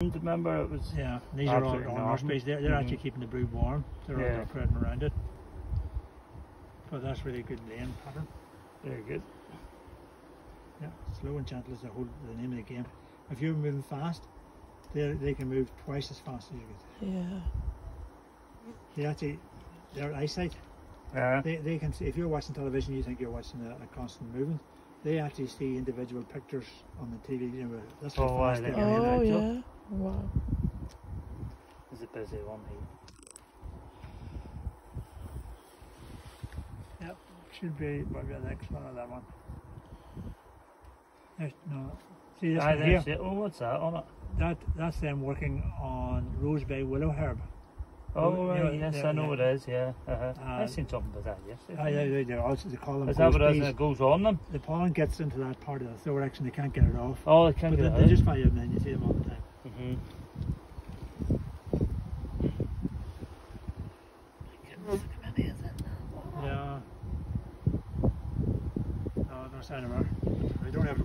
Remember it was. Yeah, and these are all Absolutely armor space. They're, they're Mhm. actually keeping the brood warm. They're Yeah. all spreading around it. But that's really good laying pattern. Very good. Yeah, slow and gentle is the whole the name of the game. If you're moving fast, they they can move twice as fast as you can. Yeah. They actually, their eyesight, Yeah. they, they can see. If you're watching television, you think you're watching a, a constant movement. They actually see individual pictures on the TV. You know, that's how Oh, fast right, they yeah. Oh right, yeah. Wow. It's a busy one here. Yep, should be probably the next one or that one. There's, no, see this Aye, one here. that's it. Oh, what's that on it? That that's them working on Rose Bay willow herb. Oh, right, you know, yes, I know what it is, yeah. Uh-huh. Uh, I seen something about that yesterday. Aye, they, they, they also they call them Is that what it is ghost and bees. it goes on them? The pollen gets into that part of the thorax and they can't get it off. Oh, they can't but get they, it they just fly in and you see them all the time. Hmm Yeah. No, no sign of her. We don't have to.